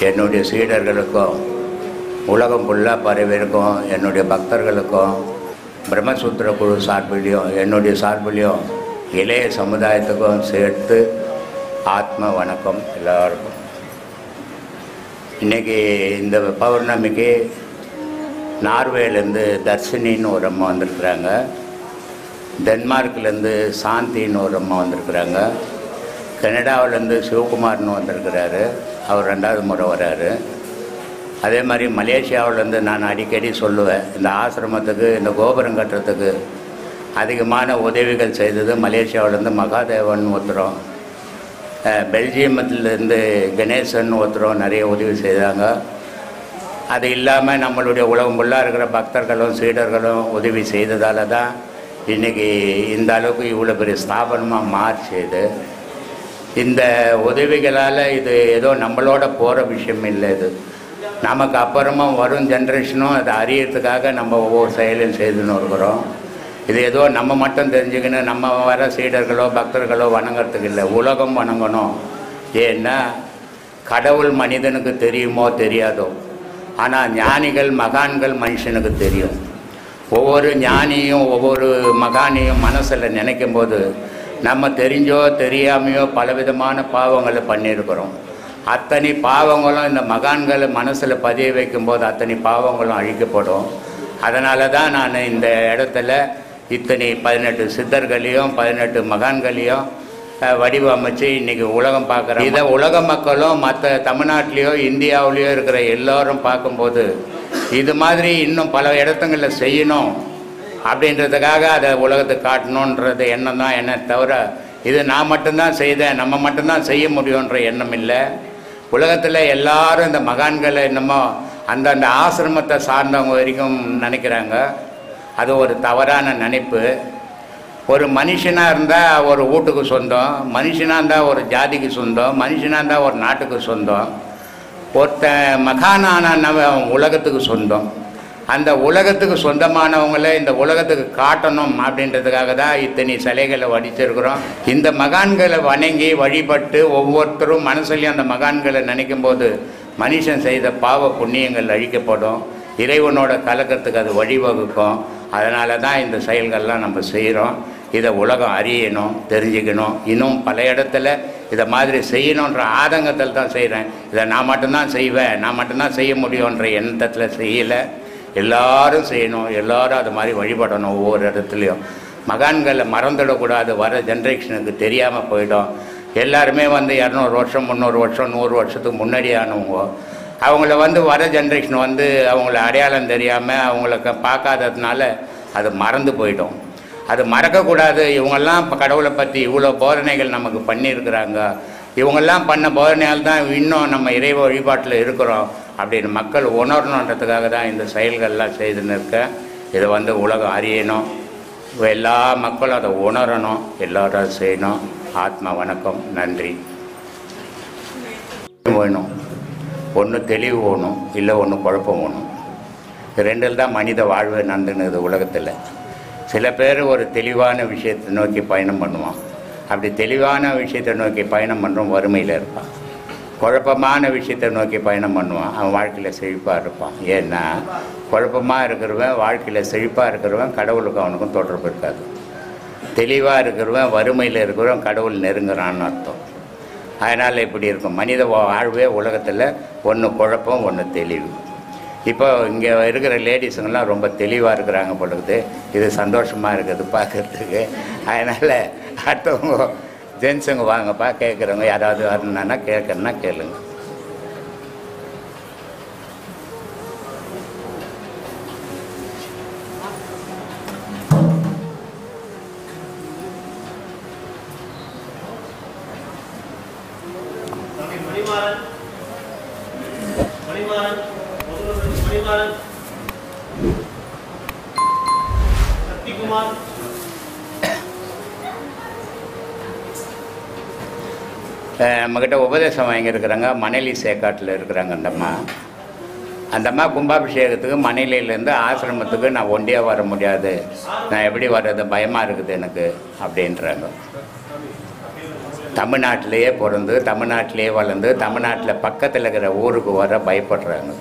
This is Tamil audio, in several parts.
என்னுடைய சீடர்களுக்கும் உலகம் ஃபுல்லாக பரவிருக்கும் என்னுடைய பக்தர்களுக்கும் பிரம்மசூத்திர குழு சார்பிலையும் என்னுடைய சார்பிலையும் இளைய சமுதாயத்துக்கும் சேர்த்து ஆத்ம வணக்கம் எல்லாருக்கும். இன்றைக்கி இந்த பௌர்ணமிக்கு நார்வேலேருந்து தர்ஷினின்னு ஒரு அம்மா வந்திருக்கிறாங்க. டென்மார்க்லேருந்து சாந்தின்னு ஒரு அம்மா வந்திருக்கிறாங்க. கனடாவிலேருந்து சிவகுமார்னு வந்திருக்கிறாரு. அவர் ரெண்டாவது முறை வராரு. அதே மாதிரி மலேசியாவிலேருந்து நான் அடிக்கடி சொல்லுவேன் இந்த ஆசிரமத்துக்கு இந்த கோபுரம் கட்டுறதுக்கு அதிகமான உதவிகள் செய்தது மலேசியாவிலேருந்து மகாதேவன் ஒருத்தரும் பெல்ஜியமத்துலேருந்து பெல்ஜியமத்திலேருந்து கணேசன் ஒருத்தரும் நிறைய உதவி செய்தாங்க. அது இல்லாமல் நம்மளுடைய உலகம் ஃபுல்லாக இருக்கிற பக்தர்களும் சீடர்களும் உதவி செய்ததால தான் இன்றைக்கி இந்த அளவுக்கு இவ்வளோ பெரிய ஸ்தாபனமாக மாறிச்சு இது. இந்த உதவிகளால் இது ஏதோ நம்மளோட போகிற விஷயம் இல்லை இது. நமக்கு அப்புறமா வரும் ஜென்ரேஷனும் அதை அறியறதுக்காக நம்ம ஒவ்வொரு செயலும் செய்துன்னு இருக்கிறோம். இது ஏதோ நம்ம மட்டும் தெரிஞ்சுக்கணும் நம்ம வர சீடர்களோ பக்தர்களோ வணங்குறதுக்கு இல்லை உலகம் வணங்கணும். ஏன்னா கடவுள் மனிதனுக்கு தெரியுமோ தெரியாதோ. ஆனால் ஞானிகள் மகான்கள் மனுஷனுக்கு தெரியும். ஒவ்வொரு ஞானியும் ஒவ்வொரு மகானையும் மனசில் நினைக்கும் போது நம்ம தெரிஞ்சோ தெரியாமையோ பலவிதமான பாவங்களை பண்ணியிருக்கிறோம். அத்தனை பாவங்களும் இந்த மகான்களை மனசில் பதிய வைக்கும்போது அத்தனை பாவங்களும் அழிக்கப்படும். அதனால தான் நான் இந்த இடத்துல இத்தனை பதினெட்டு சித்தர்களையும் பதினெட்டு மகான்களையும் வடிவமைச்சு இன்னைக்கு உலகம் பார்க்குறேன். இதை உலக மக்களும் மற்ற தமிழ்நாட்டிலையோ இந்தியாவிலையோ இருக்கிற எல்லோரும் பார்க்கும்போது இது மாதிரி இன்னும் பல இடத்துங்களில் செய்யணும். அப்படின்றதுக்காக அதை உலகத்துக்கு காட்டணுன்றது எண்ணம் தான் என்ன தவிர இது நான் மட்டும்தான் செய்தேன் நம்ம மட்டும்தான் செய்ய முடியுன்ற எண்ணம் இல்லை. உலகத்தில் எல்லாரும் இந்த மகான்களை என்னமோ அந்தந்த ஆசிரமத்தை சார்ந்தவங்க வரைக்கும் நினைக்கிறாங்க. அது ஒரு தவறான நினைப்பு. ஒரு மனுஷனாக இருந்தால் ஒரு வீட்டுக்கு சொந்தம் மனுஷனாக இருந்தால் ஒரு ஜாதிக்கு சொந்தம் மனுஷனாக இருந்தால் ஒரு நாட்டுக்கு சொந்தம். ஒருத்தன் நம்ம உலகத்துக்கு சொந்தம். அந்த உலகத்துக்கு சொந்தமானவங்களை இந்த உலகத்துக்கு காட்டணும் அப்படின்றதுக்காக தான் இத்தனை சிலைகளை வடிச்சிருக்கிறோம். இந்த மகான்களை வணங்கி வழிபட்டு ஒவ்வொருத்தரும் மனசுலையும் அந்த மகான்களை நினைக்கும் போது மனுஷன் செய்த பாவ புண்ணியங்கள் அழிக்கப்படும். இறைவனோட கலக்கத்துக்கு அது வழிவகுக்கும். அதனால தான் இந்த செயல்கள்லாம் நம்ம செய்கிறோம் இதை உலகம் அறியணும் தெரிஞ்சுக்கணும். இன்னும் பல இடத்துல இதை மாதிரி செய்யணுன்ற ஆதங்கத்தில் தான் செய்கிறேன் இதை நான் மட்டும்தான் செய்வேன் நான் மட்டும்தான் செய்ய முடியுன்ற எண்ணத்தில் செய்யலை. எல்லாரும் செய்யணும் எல்லாரும் அது மாதிரி வழிபடணும் ஒவ்வொரு இடத்துலையும். மகான்களை மறந்துடக்கூடாது வர ஜென்ரேஷனுக்கு தெரியாமல் போயிடும். எல்லாருமே வந்து இரநூறு வருஷம் முந்நூறு வருஷம் நூறு வருஷத்துக்கு முன்னாடியானவங்க அவங்கள வந்து வர ஜென்ரேஷன் வந்து அவங்கள அடையாளம் தெரியாமல் அவங்கள பார்க்காததுனால அது மறந்து போயிடும். அது மறக்கக்கூடாது. இவங்கெல்லாம் இப்போ கடவுளை பற்றி இவ்வளோ போதனைகள் நமக்கு பண்ணியிருக்கிறாங்க. இவங்கெல்லாம் பண்ண போதனையால் தான் இன்னும் நம்ம இறைவ வழிபாட்டில் இருக்கிறோம். அப்படின்னு மக்கள் உணரணுன்றதுக்காக தான் இந்த செயல்கள்லாம் செய்துன்னு இருக்க இதை வந்து உலகம் அறியணும். எல்லா மக்களும் அதை உணரணும். எல்லாரும் செய்யணும். ஆத்மா வணக்கம். நன்றி. வேணும். ஒன்று தெளிவு வேணும். இல்லை ஒன்று குழப்பம் வேணும். ரெண்டில் தான் மனித வாழ்வு நடந்துனுது உலகத்தில். சில பேர் ஒரு தெளிவான விஷயத்தை நோக்கி பயணம் பண்ணுவான். அப்படி தெளிவான விஷயத்தை நோக்கி பயணம் பண்ணுறோம் வறுமையில் இருப்பான். குழப்பமான விஷயத்தை நோக்கி பயணம் பண்ணுவான். அவன் வாழ்க்கையில் செழிப்பாக இருப்பான். ஏன்னா குழப்பமாக இருக்கிறவன் வாழ்க்கையில் செழிப்பாக இருக்கிறவன் கடவுளுக்கும் அவனுக்கும் தொடர்பு இருக்காது. தெளிவாக இருக்கிறவன் வறுமையில் இருக்கிறவன் கடவுள் நெருங்குறான்னு அர்த்தம். அதனால் இப்படி இருக்கும். மனித வாழ்வே உலகத்தில் ஒன்று குழப்பம் ஒன்று தெளிவு. இப்போ இங்கே இருக்கிற லேடிஸுங்கெல்லாம் ரொம்ப தெளிவாக இருக்கிறாங்க பொழுது இது சந்தோஷமாக இருக்குது பார்க்குறதுக்கு அதனால் அடுத்தவங்க ஜென்ஸுங்க வாங்கப்பா? கேட்குறவங்க யாராவது வரணுன்னா கேட்கணுன்னா கேளுங்க. மணிமாறன். சக்திகுமார். நம்மக்கிட்ட உபதேசம் வாங்கியிருக்கிறாங்க. மணலி சேக்காட்டில் இருக்கிறாங்க அந்த அம்மா. அந்த அம்மா கும்பாபிஷேகத்துக்கு மணலிலேருந்து ஆசிரமத்துக்கு நான் ஒண்டியாக வர முடியாது. நான் எப்படி வர்றது? பயமாக இருக்குது எனக்கு அப்படின்றாங்க. தமிழ்நாட்டிலேயே பிறந்து தமிழ்நாட்டிலேயே வளர்ந்து தமிழ்நாட்டில் பக்கத்தில் இருக்கிற ஊருக்கு வர பயப்படுறாங்க.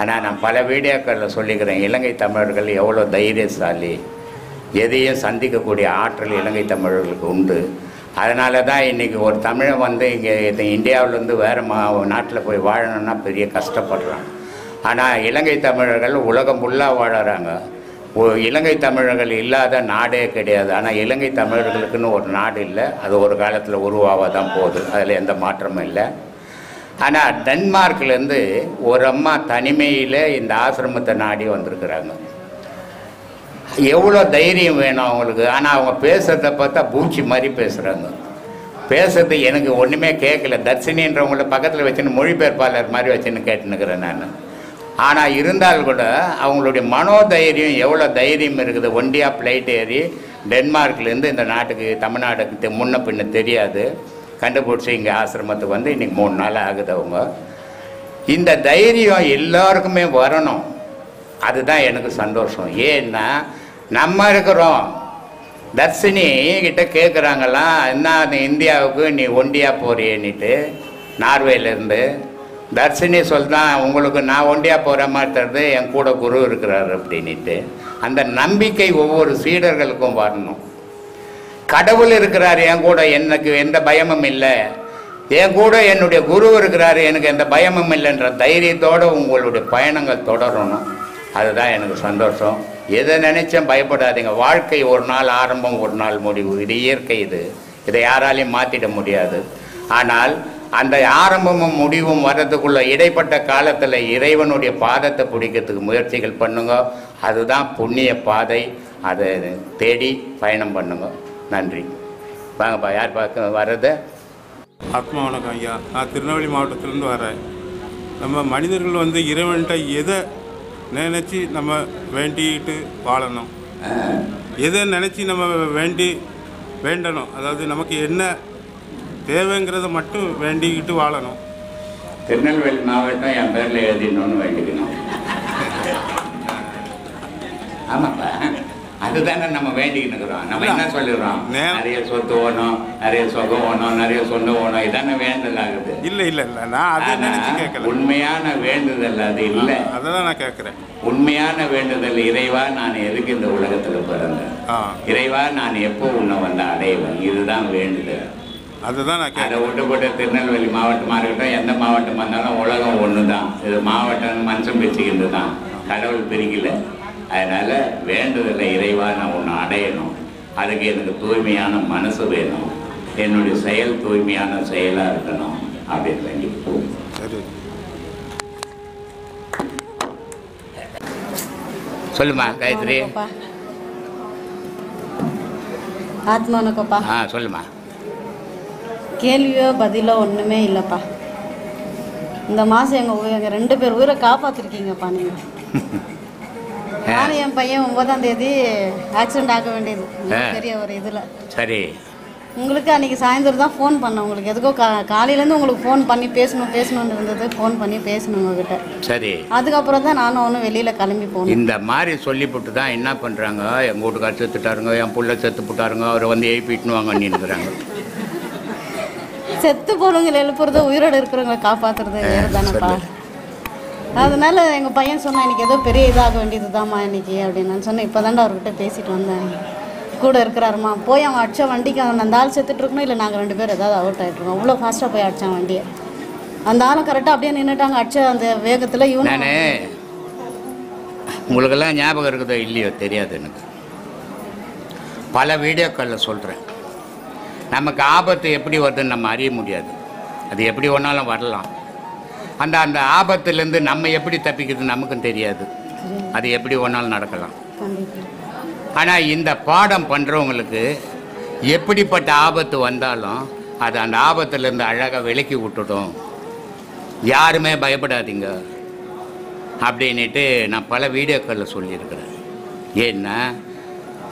ஆனால் நான் பல வீடியோக்களில் சொல்லிக்கிறேன் இலங்கை தமிழர்கள் எவ்வளோ தைரியசாலி. எதையும் சந்திக்கக்கூடிய ஆற்றல் இலங்கை தமிழர்களுக்கு உண்டு. அதனால தான் இன்றைக்கி ஒரு தமிழன் வந்து இங்கே இந்தியாவிலேருந்து வேறு மா நாட்டில் போய் வாழணும்னா பெரிய கஷ்டப்படுறான் ஆனால் இலங்கை தமிழர்கள் உலகம் ஃபுல்லாக வாழறாங்க. இலங்கை தமிழர்கள் இல்லாத நாடே கிடையாது. ஆனால் இலங்கை தமிழர்களுக்குன்னு ஒரு நாடு இல்லை. அது ஒரு காலத்தில் உருவாக தான் போகுது. அதில் எந்த மாற்றமும் இல்லை. ஆனால் டென்மார்க்லேருந்து ஒரு அம்மா தனிமையில் இந்த ஆசிரமத்தை நாடி வந்திருக்கிறாங்க. எவ்வளோ தைரியம் வேணும் அவங்களுக்கு? ஆனால் அவங்க பேசுகிறத பார்த்தா பூச்சி மாதிரி பேசுகிறாங்க பேசுறது எனக்கு ஒன்றுமே கேட்கல. தர்ஷினின்றவங்கள பக்கத்தில் வச்சுன்னு மொழிபெயர்ப்பாளர் மாதிரி வச்சுன்னு கேட்டுனுக்கிறேன் நான். ஆனால் இருந்தால் கூட அவங்களுடைய மனோதைரியம் எவ்வளோ தைரியம் இருக்குது? ஒண்டியாக ஃப்ளைட் ஏறி டென்மார்க்லேருந்து இந்த நாட்டுக்கு தமிழ்நாட்டுக்கு தெ- முன்ன பின்ன தெரியாது. கண்டுபிடிச்சி இங்கே ஆசிரமத்துக்கு வந்து இன்றைக்கி மூணு நாள் ஆகுது அவங்க. இந்த தைரியம் எல்லாருக்குமே வரணும். அதுதான் எனக்கு சந்தோஷம். ஏன்னா நம்ம இருக்கிறோம். தர்ஷினி கிட்ட கேட்குறாங்களாம் என்ன அந்த இந்தியாவுக்கு நீ ஒண்டியா போறியேன்னுட்டு நார்வேலேருந்து. தர்ஷினி சொல்கிறான் உங்களுக்கு நான் ஒண்டியா போகிற மாதிரி தருது என் கூட குரு இருக்கிறார் அப்படின்ட்டு அந்த நம்பிக்கை ஒவ்வொரு சீடர்களுக்கும் வரணும். கடவுள் இருக்கிறார் என் கூட எனக்கு எந்த பயமும் இல்லை. என் கூட என்னுடைய குரு இருக்கிறார் எனக்கு எந்த பயமும் இல்லைன்ற தைரியத்தோடு உங்களுடைய பயணங்கள் தொடரணும். அதுதான் எனக்கு சந்தோஷம். எதை நினைச்சும் பயப்படாதீங்க. வாழ்க்கை ஒரு நாள் ஆரம்பம் ஒரு நாள் முடிவு. இது இயற்கை இது. இதை யாராலையும் மாற்றிட முடியாது. ஆனால் அந்த ஆரம்பமும் முடிவும் வர்றதுக்குள்ள இடைப்பட்ட காலத்தில் இறைவனுடைய பாதத்தை பிடிக்கிறதுக்கு முயற்சிகள் பண்ணுங்க. அதுதான் புண்ணிய பாதை. அதை தேடி பயணம் பண்ணுங்க. நன்றி. வாங்கப்பா யார் பார்க்க வர்றது? ஆத்மா வணக்கம் ஐயா. நான் திருநெல்வேலி மாவட்டத்திலேருந்து வரேன். நம்ம மனிதர்கள் வந்து இறைவன்கிட்ட எதை நினச்சி நம்ம வேண்டிக்கிட்டு வாழணும். எதை நினச்சி நம்ம வேண்டி வேண்டணும்? அதாவது நமக்கு என்ன தேவைங்கிறத மட்டும் வேண்டிக்கிட்டு வாழணும். திருநெல்வேலி மாவட்டம் என் பேரில் எழுதிடணும்னு வேண்டிக்கணும். ஆமாப்பா. அதுதானே நம்ம வேண்டிக்கிட்டு இருக்கிறோம். நம்ம என்ன சொல்லிடுறோம்? நிறைய சொத்து ஓணும் நிறைய சொகம் ஓணும் நிறைய சொந்த ஓணும். இதானே வேண்டுதல் ஆகுது. இல்லை இல்லை இல்லை. நான் அதை ஆனா, நினச்சி கேட்கல உண்மையான வேண்டுதல் அது இல்லை. அதை தான் நான் கேட்குறேன் உண்மையான வேண்டுதல் இறைவா நான் எதுக்கு இந்த உலகத்தில் பிறந்தேன்? இறைவா நான் எப்போ உன்னை வந்து அடைவேன்? இதுதான் வேண்டுதல். அதை தான் நான் அதை கேட்குறேன் விட்டுப்பட்டு திருநெல்வேலி மாவட்டமாக இருக்கட்டும் எந்த மாவட்டமாக இருந்தாலும் உலகம் ஒன்று தான் இது மாவட்டம் மனுஷன் பிரிச்சுக்கிட்டு தான் கடவுள் பிரிக்கல. அதனால் வேண்டுதலை இறைவா நான் ஒன்று அடையணும். அதுக்கு எனக்கு தூய்மையான மனசு வேணும். என்னுடைய செயல் தூய்மையான செயலாக இருக்கணும். அப்படின்னு வேண்டி சரி. சொல்லுமா காயத்ரி? வணக்கம்ப்பா. ஆத்மா வணக்கம்ப்பா ஆ சொல்லுமா. கேள்வியோ பதிலோ ஒன்றுமே இல்லைப்பா. இந்த மாதம் எங்கள் எங்கள் ரெண்டு பேர் உயிரை காப்பாற்றிருக்கீங்கப்பா நீங்கள் நானும் என் பையன் ஒன்பதாம் தேதி ஆக்சிடென்ட் ஆக வேண்டியது. பெரிய ஒரு இதில். சரி. உங்களுக்கு அன்றைக்கி சாயந்தரம் தான் ஃபோன் பண்ணேன் உங்களுக்கு. எதுக்கோ கா காலையிலேருந்து உங்களுக்கு ஃபோன் பண்ணி பேசணும் பேசணும்னு இருந்தது. ஃபோன் பண்ணி பேசணும் உங்ககிட்ட. சரி. அதுக்கப்புறம் தான் நானும் ஒன்றும் வெளியில் கிளம்பி போனேன் இந்த மாதிரி சொல்லிவிட்டு தான் என்ன பண்ணுறாங்க எங்கள் வீட்டுக்கார் செத்துட்டாருங்க என் புள்ள செத்து போட்டாருங்க அவரை வந்து எழுப்பிட்டுன்னு வாங்க நின்றுக்கிறாங்க செத்து போனவங்களை எழுப்புறது உயிரோடு இருக்கிறவங்களை காப்பாத்துறது வேறு தானேப்பா. அதனால எங்கள் பையன் சொன்னான் எனக்கு ஏதோ பெரிய இதாக வேண்டியது தான்மா இன்றைக்கி அப்படின்னு நான் சொன்னேன். இப்போ தாண்டா அவர்கிட்ட பேசிட்டு வந்தேன். கூட இருக்கிறாருமா? போய் அவன் அடிச்ச வண்டிக்கு அவன் அந்த ஆள் செத்துட்ருக்கணும் இல்லை நாங்கள் ரெண்டு பேரும் ஏதாவது அவுட் ஆகிட்ருக்கோம் அவ்வளோ ஃபாஸ்ட்டாக போய் அடித்தான் வண்டியை. அந்த ஆளும் கரெக்டாக அப்படியே நின்றுட்டாங்க அடித்த அந்த வேகத்தில் இவன் உங்களுக்கெல்லாம் ஞாபகம் இருக்குதோ இல்லையோ தெரியாது எனக்கு. பல வீடியோக்களில் சொல்கிறேன் நமக்கு ஆபத்து எப்படி வருதுன்னு நம்ம அறிய முடியாது. அது எப்படி வேணாலும் வரலாம். அந்த அந்த ஆபத்துலேருந்து நம்ம எப்படி தப்பிக்கிறது நமக்கும் தெரியாது. அது எப்படி வேணாலும் நடக்கலாம். ஆனால் இந்த பாடம் பண்ணுறவங்களுக்கு எப்படிப்பட்ட ஆபத்து வந்தாலும் அது அந்த ஆபத்துலேருந்து அழகாக விலக்கி விட்டுடும். யாருமே பயப்படாதீங்க. அப்படின்ட்டு நான் பல வீடியோக்களில் சொல்லியிருக்கிறேன். ஏன்னா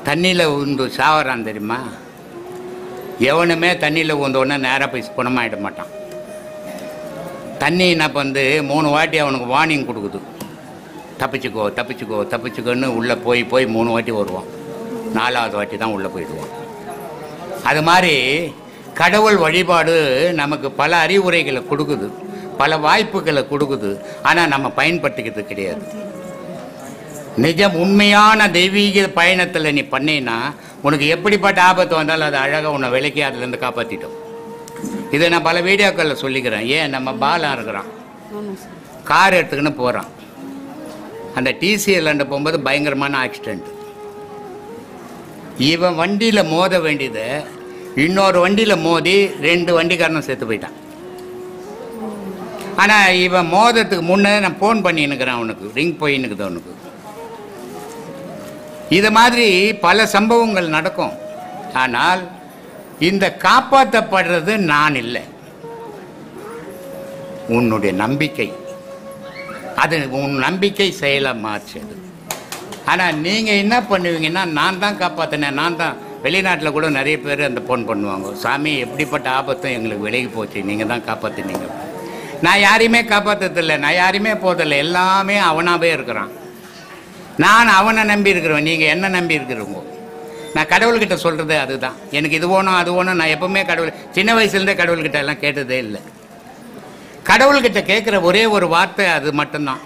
தண்ணியில் உந்து சாவறான் தெரியுமா? எவனுமே தண்ணியில் உந்தோடனே நேராக போய் குணமாயிட மாட்டான். தண்ணி என்ன வந்து மூணு வாட்டி அவனுக்கு வார்னிங் கொடுக்குது. தப்பிச்சுக்கோ தப்பிச்சுக்கோ தப்பிச்சுக்கோன்னு உள்ளே போய் போய் மூணு வாட்டி வருவான். நாலாவது வாட்டி தான் உள்ளே போயிடுவான். அது மாதிரி கடவுள் வழிபாடு நமக்கு பல அறிவுரைகளை கொடுக்குது. பல வாய்ப்புகளை கொடுக்குது. ஆனால் நம்ம பயன்படுத்திக்கிறது கிடையாது. நிஜம் உண்மையான தெய்வீக பயணத்தில் நீ பண்ணினா உனக்கு எப்படிப்பட்ட ஆபத்து வந்தாலும் அது அழகாக உன்னை விலக்கி அதுலேருந்து காப்பாற்றிட்டோம் இதை நான் பல வீடியோக்களில் சொல்லிக்கிறேன். ஏன்? நம்ம பாலம் இருக்கிறான். கார் எடுத்துக்கின்னு போகிறான் அந்த டிசிஎல்ல போகும்போது பயங்கரமான ஆக்சிடெண்ட் இவன் வண்டியில் மோத வேண்டியதை இன்னொரு வண்டியில் மோதி ரெண்டு வண்டிக்காரனும் செத்து போயிட்டான். ஆனால் இவன் மோதத்துக்கு முன்னே நான் ஃபோன் பண்ணின்னுக்கிறேன் அவனுக்கு. ரிங் போயின்னுக்குது அவனுக்கு. இது மாதிரி பல சம்பவங்கள் நடக்கும். ஆனால் இந்த காப்பாற்றப்படுறது நான் இல்லை. உன்னுடைய நம்பிக்கை. அது உன் நம்பிக்கை செயலாக மாற்றுது ஆனால் நீங்கள் என்ன பண்ணுவீங்கன்னா நான் தான் காப்பாற்றினேன் நான் தான் வெளிநாட்டில் கூட நிறைய பேர் அந்த ஃபோன் பண்ணுவாங்க. சாமி எப்படிப்பட்ட ஆபத்தும் எங்களுக்கு விலகி போச்சு. நீங்கள் தான் காப்பாற்றினீங்க நான் யாரையுமே காப்பாற்றதில்லை நான் யாரையுமே போதில்லை எல்லாமே அவனாகவே இருக்கிறான். நான் அவனை நம்பி இருக்கிறவன். நீங்கள் என்ன நம்பி இருக்கிறவங்க நான் கடவுள்கிட்ட சொல்கிறது அதுதான். எனக்கு இது வேணும் அது வேணும் நான் எப்பவுமே கடவுள் சின்ன வயசுலேருந்தே கடவுள்கிட்ட எல்லாம் கேட்டதே இல்லை. கடவுள்கிட்ட கேட்குற ஒரே ஒரு வார்த்தை அது மட்டும்தான்.